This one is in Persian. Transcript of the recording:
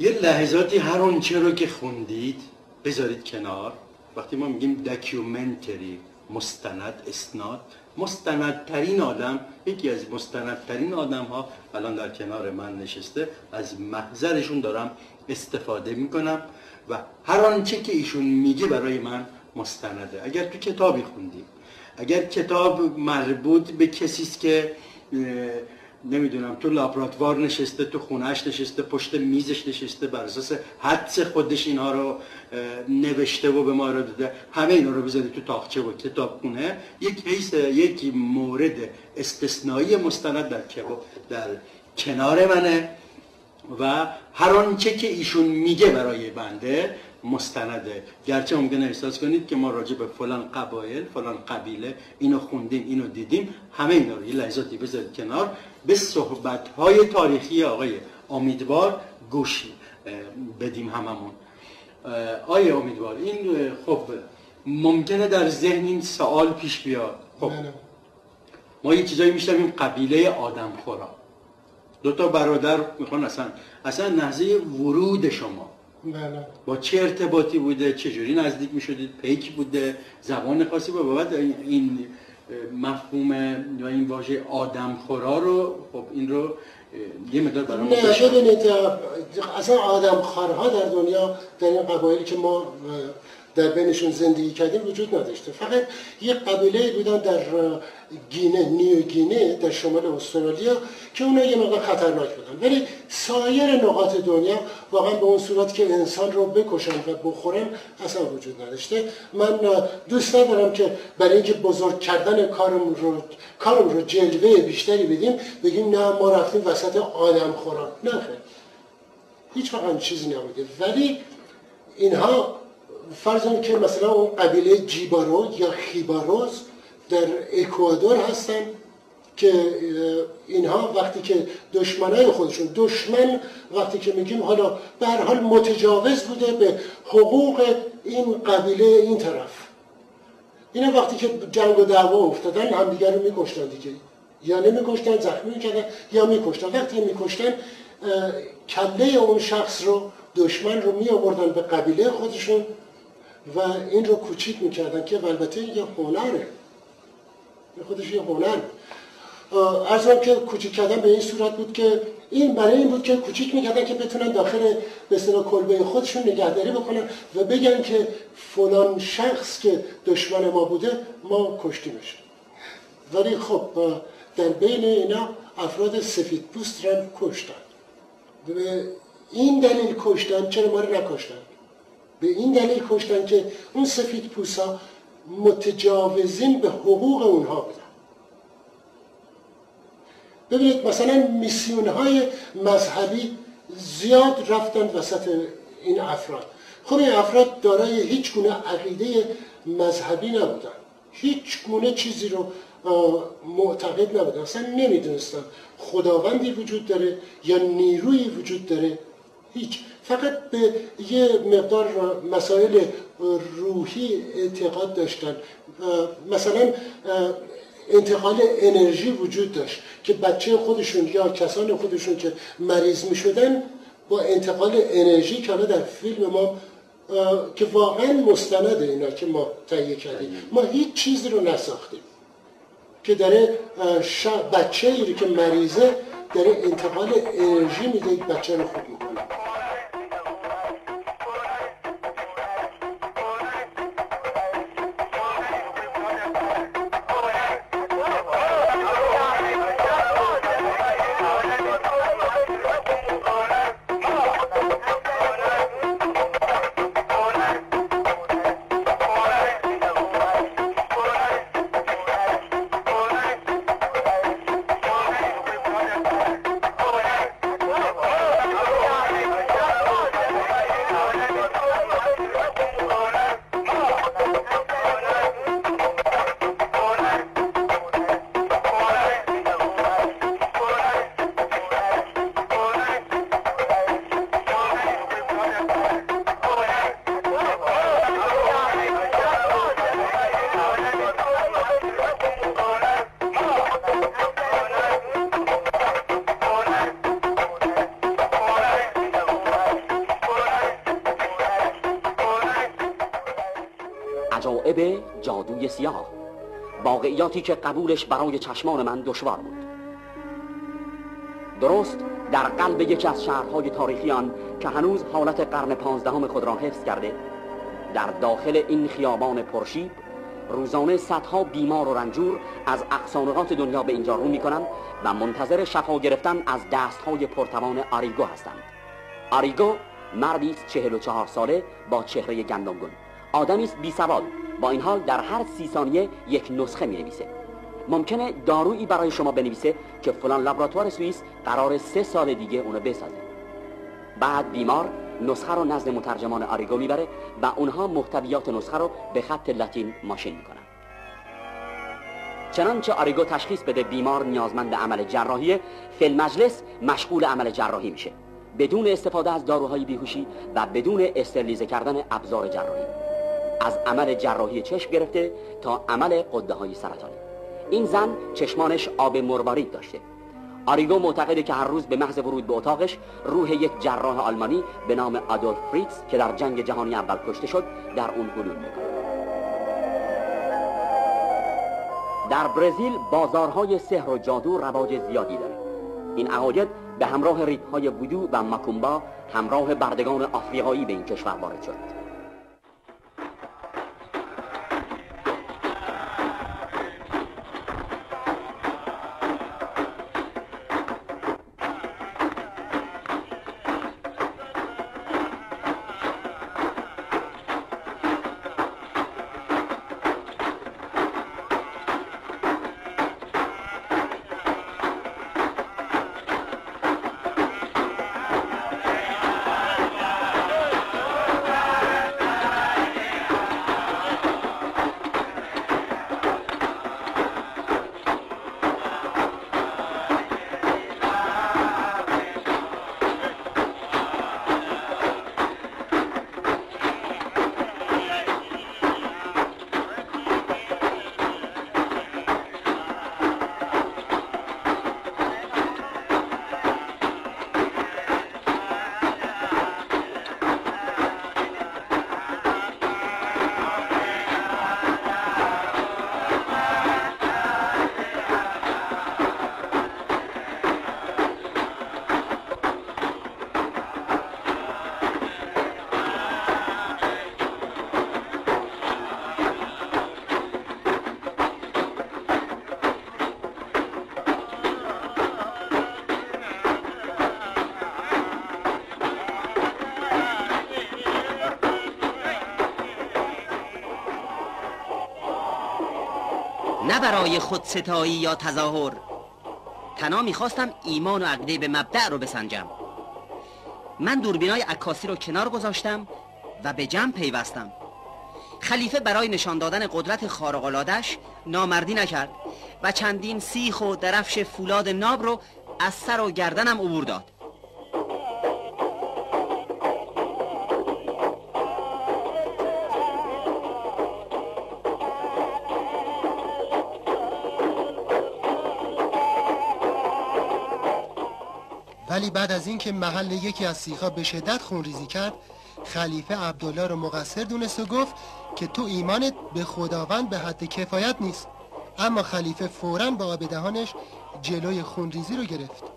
یه لحظاتی هر آنچه رو که خوندید؟ بذارید کنار. وقتی ما میگیم دکیومنتری مستند اسناد مستندترین آدم یکی از مستندترین آدم ها الان در کنار من نشسته. از محضرشون دارم استفاده می‌کنم و هر آنچه که ایشون میگه برای من مستنده. اگر تو کتابی خوندیم اگر کتاب مربوط به کسی است که نمی‌دونم تو لابراتوار نشسته تو خونهش نشسته پشت میزش نشسته بر اساس حدس خودش اینها رو نوشته و به ما رو داده. همه اینا رو بذاری تو تاخچه و خونه یک کیس یک مورد استثنایی مستند در در کنار منه و هر آنچه که ایشون میگه برای بنده مستنده. گرچه ممکنه احساس کنید که ما راجع به فلان قبایل فلان قبیله اینو خوندیم اینو دیدیم همه اینا رو یه لحظاتی بذارید کنار. به صحبت های تاریخی آقای امیدوار گوش بدیم هممون. آیا امیدوار این خب ممکنه در ذهن این سوال پیش بیاد. خب ما یه چیزایی میشنویم قبیله آدم خورا دو تا برادر می‌خوان اصلا اصلا نحظه ورود شما. با چه ارتباطی بوده؟ چه جوری نزدیک می‌شدید؟ پیک بوده؟ زبان خاصی با بعد این مفهوم یا این واژه آدم خورا رو خب این رو یه مقدار برام نه ببینید اصلا آدم خارها در دنیا در این قبایلی که ما در بینشون زندگی کردیم وجود نداشته. فقط یه قبیله بودن در گینه نیو گینه در شمال استرالیا که اونا یه مقدار خطرناک بودن. ولی سایر نقاط دنیا واقعا به اون صورت که انسان رو بکشن و بخورن اصلا وجود نداشته. من دوست ندارم که برای اینکه بزرگ کردن کارم رو کارم رو جلوه بیشتری بدیم بگیم نه ما رفتیم وسط آدم خوران نه خیلی. هیچ چیزی نبوده. ولی اینها فرض که مثلا اون قبیله جیبارو یا خیباروز در اکوادور هستن که اینها وقتی که دشمنای خودشون دشمن وقتی که میگیم حالا به هر حال متجاوز بوده به حقوق این قبیله این طرف. اینا وقتی که جنگ و دعوا افتادن همدیگر رو میکشتن دیگه. یا نمیکشتن زخمی می‌کردن یا میکشتن. وقتی میکشتن کله اون شخص رو دشمن رو می آوردن به قبیله خودشون. و این رو کوچیک می‌کردن که البته یه هنره. خودش یه هنر. ارزم که کوچیک کردن به این صورت بود که این برای این بود که کوچیک می‌کردن که بتونن داخل به کلبه خودشون نگهداری بکنن و بگن که فلان شخص که دشمن ما بوده ما کشتیمش. ولی خب در بین اینا افراد سفید پوست را کشتن. به این دلیل کشتن چرا ما رو نکشتن؟ به این دلیل کشتن که اون سفید پوسا متجاوزین به حقوق اونها بودن. ببینید مثلا میسیون های مذهبی زیاد رفتن وسط این افراد. خب این افراد دارای هیچ گونه عقیده مذهبی نبودن. هیچ گونه چیزی رو معتقد نبودن. اصلا نمی‌دونستن خداوندی وجود داره یا نیروی وجود داره. هیچ. فقط به یه مقدار مسائل روحی اعتقاد داشتن. مثلا انتقال انرژی وجود داشت که بچه خودشون یا کسان خودشون که مریض می شدن با انتقال انرژی که در فیلم ما که واقعا مستنده اینا که ما تهیه کردیم. ما هیچ چیزی رو نساختیم که داره بچه ای که مریضه داره انتقال انرژی میده بچه رو خوب می‌کنه. عجائب جادوی سیاه. واقعیاتی که قبولش برای چشمان من دشوار بود. درست در قلب یکی از شهرهای تاریخی آن که هنوز حالت قرن پانزدهم خود را حفظ کرده در داخل این خیابان پرشیب روزانه صدها بیمار و رنجور از اقصانقات دنیا به اینجا رو می‌کنند و منتظر شفا گرفتن از دستهای پرتوان آریگو هستند. آریگو مردی چهل و چهار ساله با چهره گندمگون آدمی است بی سواد با این حال در هر سی ثانیه یک نسخه می نویسه ممکنه دارویی برای شما بنویسه که فلان لابراتوار سوئیس قرار سه سال دیگه اونو بسازه. بعد بیمار نسخه رو نزد مترجمان آریگو می‌بره و اونها محتویات نسخه رو به خط لاتین ماشین می‌کنن. چنانچه آریگو تشخیص بده بیمار نیازمند عمل جراحی فیلم مجلس مشغول عمل جراحی میشه. بدون استفاده از داروهای بیهوشی و بدون استرلیزه کردن ابزار جراحی. از عمل جراحی چشم گرفته تا عمل قده های سرطانی. این زن چشمانش آب مروارید داشته. آریگو معتقده که هر روز به محض ورود به اتاقش روح یک جراح آلمانی به نام آدولف فریتز که در جنگ جهانی اول کشته شد در اون حلول می‌کنه در برزیل بازارهای سحر و جادو رواج زیادی داره این عقاید به همراه ریتهای وودو و ماکومبا همراه بردگان آفریقایی به این کشور وارد شد. نه برای خودستایی یا تظاهر. تنها می‌خواستم ایمان و عقیده به مبدع رو بسنجم. من دوربینای عکاسی رو کنار گذاشتم و به جمع پیوستم. خلیفه برای نشان دادن قدرت خارق‌العاده‌اش نامردی نکرد و چندین سیخ و درفش فولاد ناب رو از سر و گردنم عبور داد. ولی بعد از اینکه محل یکی از سیخا به شدت خونریزی کرد خلیفه عبدالله رو مقصر دونست و گفت که تو ایمانت به خداوند به حد کفایت نیست. اما خلیفه فوراً با آب دهانش جلوی خونریزی رو گرفت.